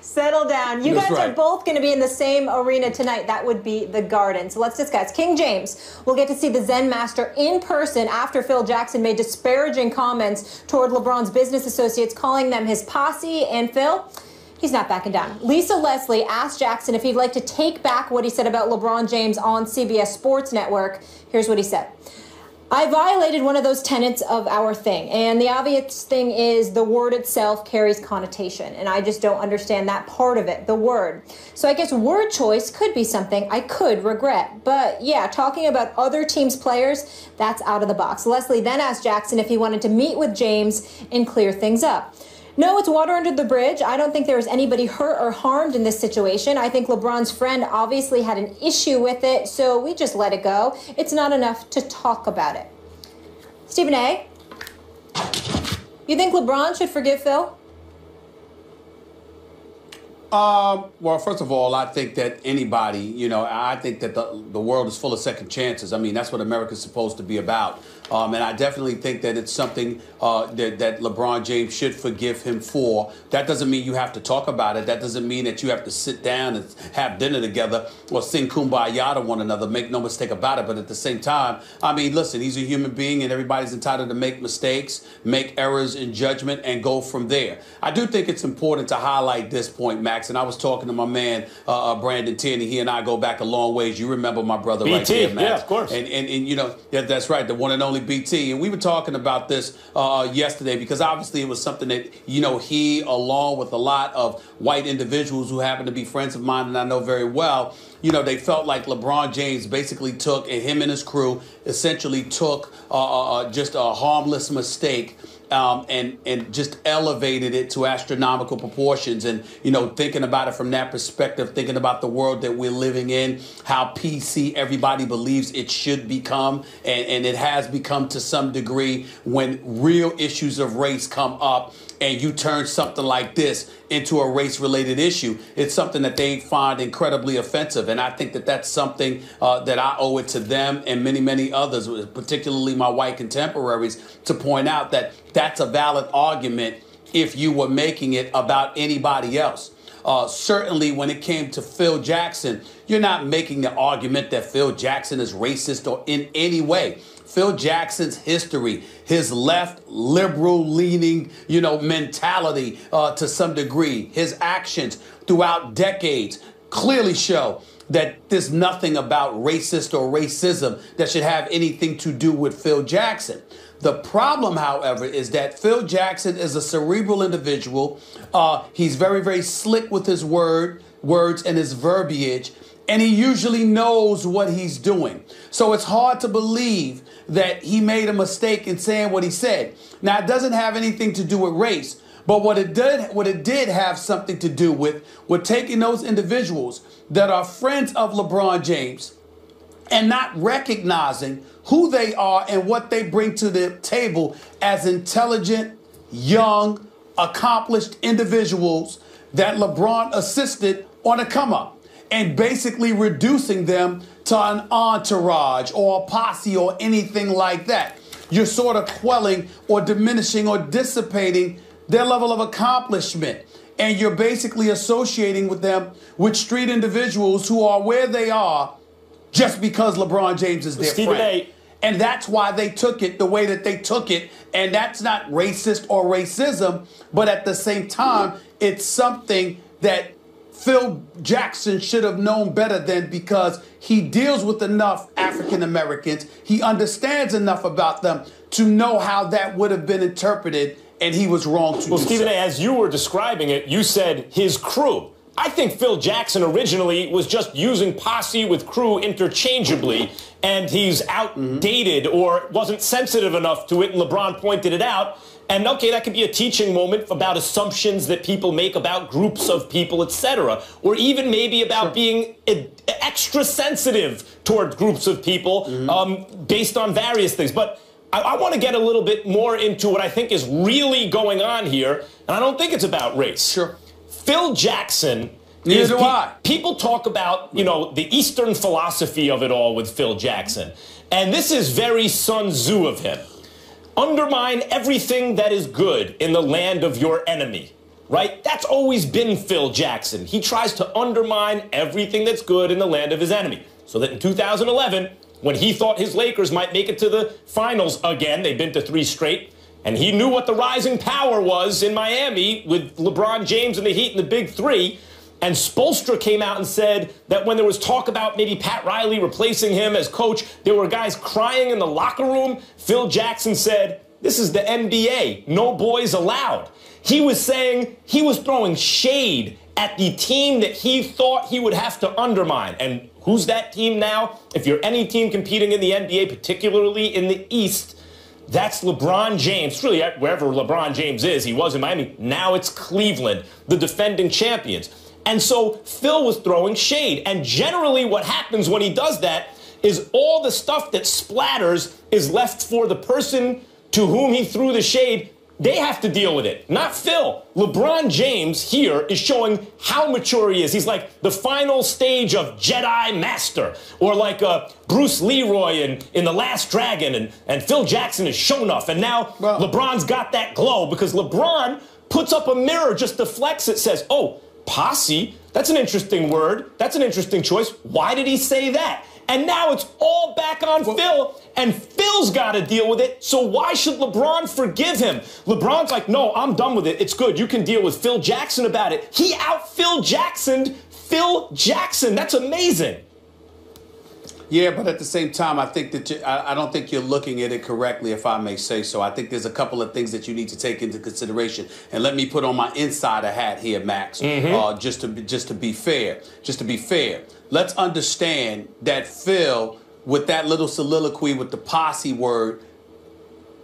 Settle down. You That's guys right. are both going to be in the same arena tonight. That would be the Garden. So let's discuss. King James will get to see the Zen Master in person after Phil Jackson made disparaging comments toward LeBron's business associates, calling them his posse. And Phil, he's not backing down. Lisa Leslie asked Jackson if he'd like to take back what he said about LeBron James on CBS Sports Network. Here's what he said. I violated one of those tenets of our thing. And the obvious thing is the word itself carries connotation. And I just don't understand that part of it, the word. So I guess word choice could be something I could regret. But yeah, talking about other teams' players, that's out of the box. Leslie then asked Jackson if he wanted to meet with James and clear things up. No, it's water under the bridge. I don't think there was anybody hurt or harmed in this situation. I think LeBron's friend obviously had an issue with it, so we just let it go. It's not enough to talk about it. Stephen A., you think LeBron should forgive Phil? Um, well, first of all, I think that anybody, you know, I think that the, the world is full of second chances. I mean, that's what America's supposed to be about. Um, and I definitely think that it's something uh, that, that LeBron James should forgive him for. That doesn't mean you have to talk about it. That doesn't mean that you have to sit down and have dinner together or sing kumbaya to one another. Make no mistake about it. But at the same time, I mean, listen, he's a human being and everybody's entitled to make mistakes, make errors in judgment, and go from there. I do think it's important to highlight this point, Max. And I was talking to my man, uh, uh, Brandon Tierney. He and I go back a long ways. You remember my brother right BT, there, Max. yeah, of course. And, and, and you know, yeah, that's right, the one and only BT. And we were talking about this uh, yesterday because obviously it was something that, you know, he, along with a lot of white individuals who happen to be friends of mine and I know very well, you know, they felt like LeBron James basically took, and him and his crew essentially took uh, uh, uh, just a harmless mistake um, and and just elevated it to astronomical proportions. And you know, thinking about it from that perspective, thinking about the world that we're living in, how PC everybody believes it should become, and, and it has become to some degree when real issues of race come up and you turn something like this into a race related issue, it's something that they find incredibly offensive. And I think that that's something uh, that I owe it to them and many, many others, particularly my white contemporaries, to point out that that's a valid argument if you were making it about anybody else. Uh, certainly, when it came to Phil Jackson, you're not making the argument that Phil Jackson is racist or in any way. Phil Jackson's history, his left liberal leaning, you know, mentality uh, to some degree, his actions throughout decades clearly show that there's nothing about racist or racism that should have anything to do with Phil Jackson. The problem, however, is that Phil Jackson is a cerebral individual. Uh, he's very, very slick with his word, words and his verbiage, and he usually knows what he's doing. So it's hard to believe that he made a mistake in saying what he said. Now, it doesn't have anything to do with race, but what it did, what it did have something to do with, with taking those individuals that are friends of LeBron James and not recognizing who they are and what they bring to the table as intelligent, young, accomplished individuals that LeBron assisted on a come up and basically reducing them to an entourage or a posse or anything like that. You're sort of quelling or diminishing or dissipating their level of accomplishment. And you're basically associating with them with street individuals who are where they are just because LeBron James is their Stephen friend. A. And that's why they took it the way that they took it. And that's not racist or racism, but at the same time, it's something that Phil Jackson should have known better than because he deals with enough African Americans. He understands enough about them to know how that would have been interpreted, and he was wrong to Well, Stephen so. A., as you were describing it, you said his crew. I think Phil Jackson originally was just using posse with crew interchangeably, and he's outdated or wasn't sensitive enough to it, and LeBron pointed it out. And okay, that could be a teaching moment about assumptions that people make about groups of people, etc., or even maybe about being e- extra sensitive toward groups of people um, based on various things. But I, I want to get a little bit more into what I think is really going on here, and I don't think it's about race. Sure. Phil Jackson. Neither is do I. People talk about, you know, the Eastern philosophy of it all with Phil Jackson. And this is very Sun Tzu of him. Undermine everything that is good in the land of your enemy. right? That's always been Phil Jackson. He tries to undermine everything that's good in the land of his enemy. So that in 2011, when he thought his Lakers might make it to the finals again, they've been to three straight, and he knew what the rising power was in Miami with LeBron James and the Heat and the Big Three. And Spoelstra came out and said that when there was talk about maybe Pat Riley replacing him as coach, there were guys crying in the locker room. Phil Jackson said, This is the NBA, no boys allowed. He was saying he was throwing shade at the team that he thought he would have to undermine. And who's that team now? If you're any team competing in the NBA, particularly in the East, that's LeBron James. Really, wherever LeBron James is, he was in Miami. Now it's Cleveland, the defending champions. And so Phil was throwing shade. And generally, what happens when he does that is all the stuff that splatters is left for the person to whom he threw the shade. They have to deal with it, not Phil. LeBron James here is showing how mature he is. He's like the final stage of Jedi Master, or like uh, Bruce Leroy in, in The Last Dragon, and, and Phil Jackson is shown off. And now well, LeBron's got that glow because LeBron puts up a mirror just to flex it, says, oh, Posse, that's an interesting word. That's an interesting choice. Why did he say that? And now it's all back on well, Phil, and Phil's got to deal with it. So why should LeBron forgive him? LeBron's like, no, I'm done with it. It's good. You can deal with Phil Jackson about it. He out Phil Jackson. Phil Jackson. That's amazing. Yeah, but at the same time, I think that you, I, I, don't think you're looking at it correctly, if I may say so. I think there's a couple of things that you need to take into consideration. And let me put on my insider hat here, Max, mm-hmm. uh, just to just to be fair. Just to be fair, let's understand that Phil, with that little soliloquy with the posse word,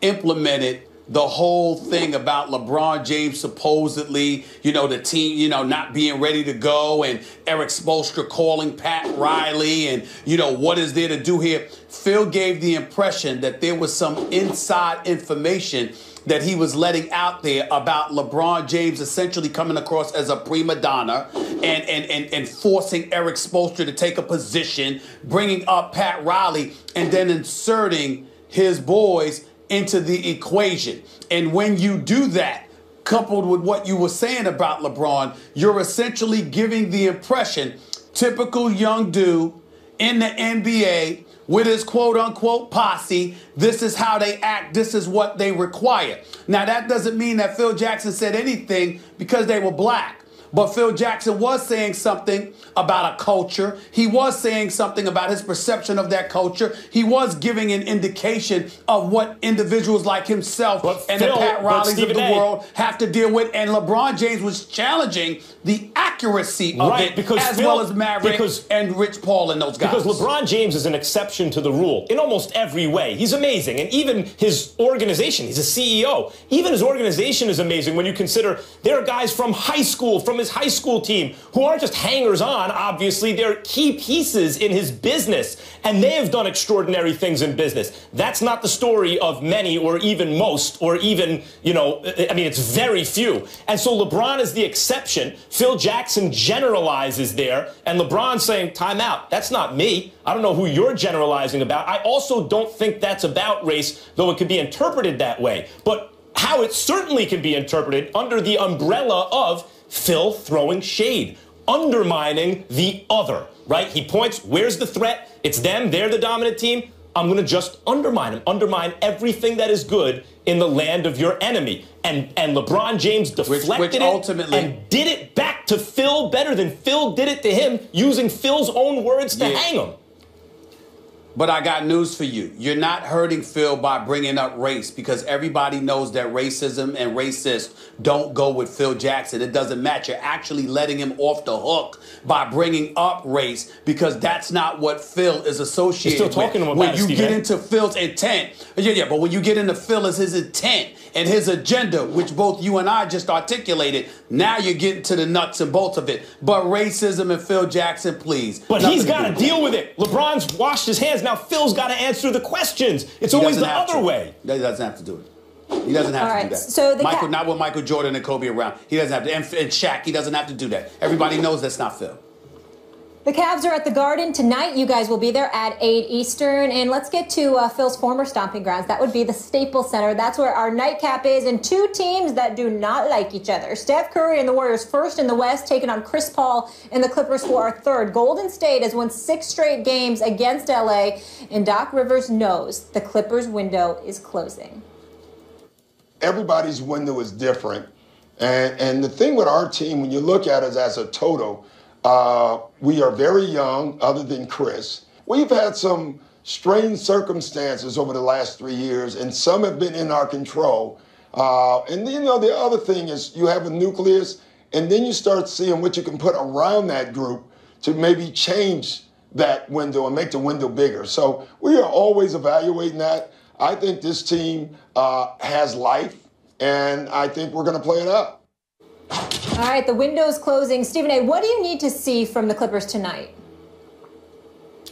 implemented the whole thing about LeBron James supposedly, you know, the team, you know, not being ready to go and Erik Spoelstra calling Pat Riley and, you know, what is there to do here? Phil gave the impression that there was some inside information that he was letting out there about LeBron James essentially coming across as a prima donna and, and, and, and forcing Erik Spoelstra to take a position, bringing up Pat Riley, and then inserting his boys into the equation. And when you do that, coupled with what you were saying about LeBron, you're essentially giving the impression typical young dude in the NBA with his quote unquote posse, this is how they act, this is what they require. Now, that doesn't mean that Phil Jackson said anything because they were black. But Phil Jackson was saying something about a culture. He was saying something about his perception of that culture. He was giving an indication of what individuals like himself but and Phil, the Pat Rileys of the a, world have to deal with. And LeBron James was challenging the accuracy of right, it, because as Phil, well as Maverick because, and Rich Paul and those guys. Because LeBron James is an exception to the rule in almost every way. He's amazing. And even his organization, he's a CEO. Even his organization is amazing when you consider there are guys from high school, from his high school team, who aren't just hangers on, obviously. They're key pieces in his business. And they have done extraordinary things in business. That's not the story of many or even most or even, you know, I mean, it's very few. And so LeBron is the exception. Phil Jackson generalizes there, and LeBron saying, time out. That's not me. I don't know who you're generalizing about. I also don't think that's about race, though it could be interpreted that way. But how it certainly can be interpreted under the umbrella of Phil throwing shade, undermining the other, right? He points, where's the threat? It's them, they're the dominant team. I'm going to just undermine them, undermine everything that is good in the land of your enemy. And and LeBron James deflected which, which ultimately, it and did it back to Phil better than Phil did it to him, using Phil's own words to yeah. hang him. But I got news for you. You're not hurting Phil by bringing up race because everybody knows that racism and racists don't go with Phil Jackson. It doesn't match. You're actually letting him off the hook by bringing up race because that's not what Phil is associated You're still talking with. When you get into Phil's intent, yeah, yeah, but when you get into Phil as his intent and his agenda, which both you and I just articulated, now you're getting to the nuts and bolts of it. But racism and Phil Jackson, please. But he's got to deal with it. LeBron's washed his hands. Now Phil's got to answer the questions. It's he always the other to. way. He doesn't have to do it. He doesn't have All to right. do that. So Michael, not with Michael Jordan and Kobe around. He doesn't have to. And, and Shaq, he doesn't have to do that. Everybody knows that's not Phil. The Cavs are at the Garden tonight. You guys will be there at 8 Eastern. And let's get to uh, Phil's former stomping grounds. That would be the Staples Center. That's where our nightcap is. And two teams that do not like each other. Steph Curry and the Warriors first in the West, taking on Chris Paul and the Clippers for our third. Golden State has won six straight games against LA. And Doc Rivers knows the Clippers' window is closing. Everybody's window is different. And, and the thing with our team, when you look at it as a total, uh, we are very young, other than Chris. We've had some strange circumstances over the last three years, and some have been in our control. Uh, and you know, the other thing is you have a nucleus, and then you start seeing what you can put around that group to maybe change that window and make the window bigger. So we are always evaluating that. I think this team uh, has life, and I think we're going to play it up. All right, the window's closing. Stephen A., what do you need to see from the Clippers tonight?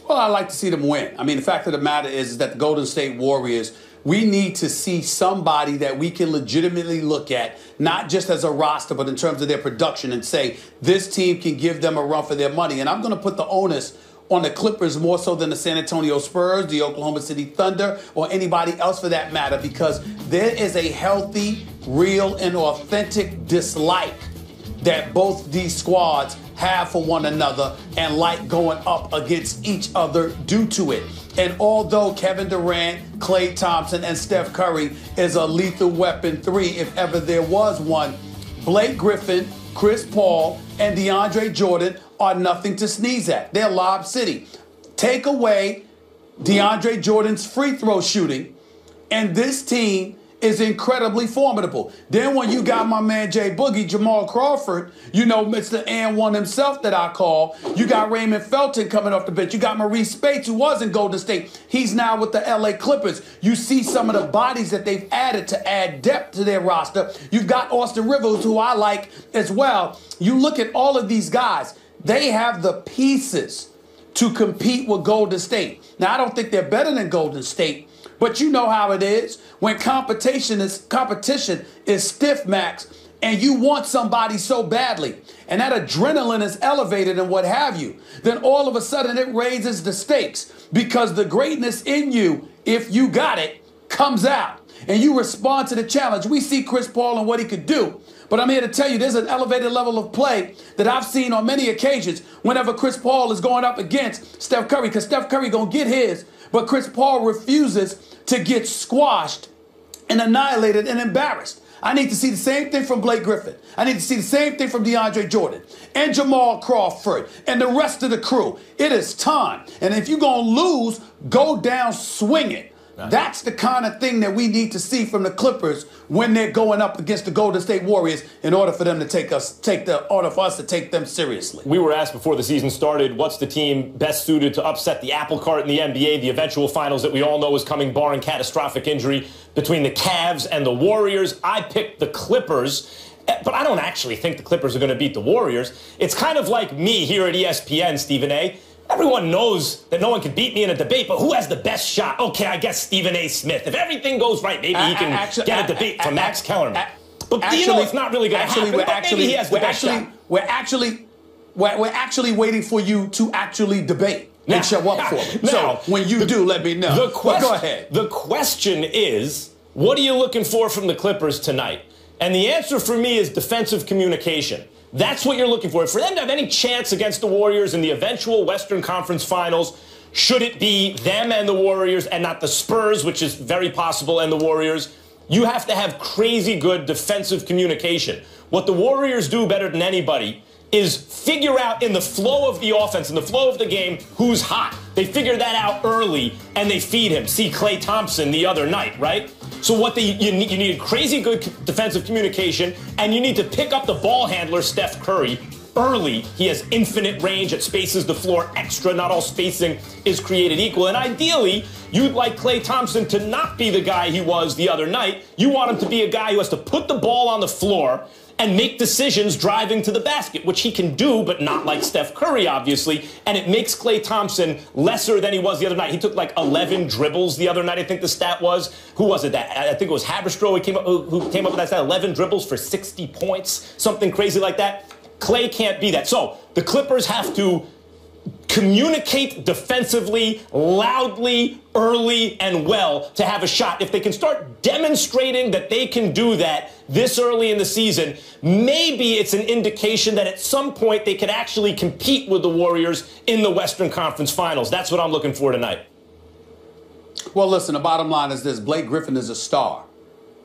Well, I like to see them win. I mean, the fact of the matter is, is that the Golden State Warriors, we need to see somebody that we can legitimately look at, not just as a roster, but in terms of their production and say, this team can give them a run for their money. And I'm going to put the onus on the Clippers more so than the San Antonio Spurs, the Oklahoma City Thunder, or anybody else for that matter, because there is a healthy, real, and authentic dislike that both these squads have for one another and like going up against each other due to it. And although Kevin Durant, Klay Thompson, and Steph Curry is a lethal weapon three, if ever there was one, Blake Griffin, Chris Paul, and DeAndre Jordan are nothing to sneeze at. They're Lob City. Take away DeAndre Jordan's free throw shooting, and this team is incredibly formidable. Then when you got my man Jay Boogie, Jamal Crawford, you know, Mr. and one himself that I call. You got Raymond Felton coming off the bench. You got Marreese Speights, who was in Golden State. He's now with the LA Clippers. You see some of the bodies that they've added to add depth to their roster. You've got Austin Rivers, who I like as well. You look at all of these guys, they have the pieces to compete with Golden State. Now, I don't think they're better than Golden State, but you know how it is when competition is competition is stiff max and you want somebody so badly and that adrenaline is elevated and what have you, then all of a sudden it raises the stakes because the greatness in you, if you got it, comes out and you respond to the challenge. We see Chris Paul and what he could do. But I'm here to tell you there's an elevated level of play that I've seen on many occasions whenever Chris Paul is going up against Steph Curry, because Steph Curry gonna get his, but Chris Paul refuses to get squashed and annihilated and embarrassed. I need to see the same thing from Blake Griffin. I need to see the same thing from DeAndre Jordan and Jamal Crawford and the rest of the crew. It is time. And if you're going to lose, go down swinging. That's the kind of thing that we need to see from the Clippers when they're going up against the Golden State Warriors in order for them to take us take the order for us to take them seriously. We were asked before the season started, what's the team best suited to upset the apple cart in the NBA, the eventual finals that we all know is coming barring catastrophic injury between the Cavs and the Warriors. I picked the Clippers. Eh, but I don't actually think the Clippers are going to beat the Warriors. It's kind of like me here at ESPN, Stephen A. Everyone knows that no one can beat me in a debate, but who has the best shot? Okay, I guess Stephen A. Smith. If everything goes right, maybe he can actually, get a debate from Max Kellerman. But actually, you know it's not really going to happen. We're actually, he has the best actually, shot. We're actually, we're, we're actually waiting for you to actually debate now, and show up for me. Now, so when you the, do, let me know. The quest, go ahead. The question is, what are you looking for from the Clippers tonight? And the answer for me is defensive communication. That's what you're looking for. For them to have any chance against the Warriors in the eventual Western Conference Finals, should it be them and the Warriors and not the Spurs, which is very possible, and the Warriors, you have to have crazy good defensive communication. What the Warriors do better than anybody is figure out in the flow of the offense, in the flow of the game, who's hot. They figure that out early and they feed him. See Klay Thompson the other night, right? So what the, you, need, you need crazy good defensive communication, and you need to pick up the ball handler, Steph Curry, early. He has infinite range. It spaces the floor extra. Not all spacing is created equal. And ideally, you'd like Klay Thompson to not be the guy he was the other night. You want him to be a guy who has to put the ball on the floor and make decisions driving to the basket, which he can do, but not like Steph Curry, obviously. And it makes Klay Thompson lesser than he was the other night. He took like 11 dribbles the other night, I think the stat was. Who was it? That I think it was Haberstroh came up, who came up with that stat 11 dribbles for 60 points, something crazy like that. Klay can't be that. So the Clippers have to communicate defensively, loudly, early, and well to have a shot. If they can start demonstrating that they can do that this early in the season, maybe it's an indication that at some point they could actually compete with the Warriors in the Western Conference Finals. That's what I'm looking for tonight. Well, listen, the bottom line is this Blake Griffin is a star.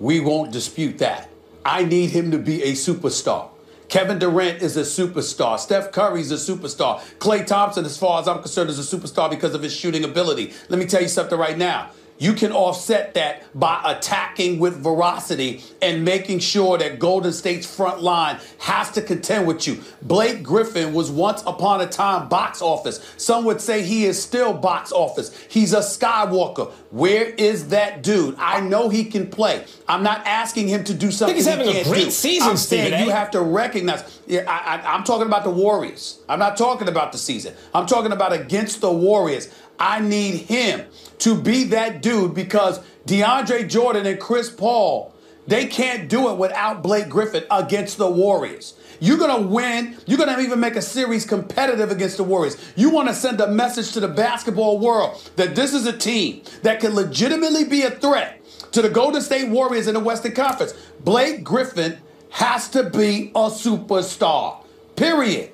We won't dispute that. I need him to be a superstar. Kevin Durant is a superstar. Steph Curry is a superstar. Klay Thompson, as far as I'm concerned, is a superstar because of his shooting ability. Let me tell you something right now you can offset that by attacking with veracity and making sure that Golden State's front line has to contend with you. Blake Griffin was once upon a time box office. Some would say he is still box office. He's a Skywalker. Where is that dude? I know he can play. I'm not asking him to do something. I think he's having he a great do. season, saying you have to recognize. Yeah, I, I'm talking about the Warriors. I'm not talking about the season. I'm talking about against the Warriors. I need him to be that dude because DeAndre Jordan and Chris Paul, they can't do it without Blake Griffin against the Warriors. You're going to win. You're going to even make a series competitive against the Warriors. You want to send a message to the basketball world that this is a team that can legitimately be a threat to the Golden State Warriors in the Western Conference. Blake Griffin has to be a superstar. Period.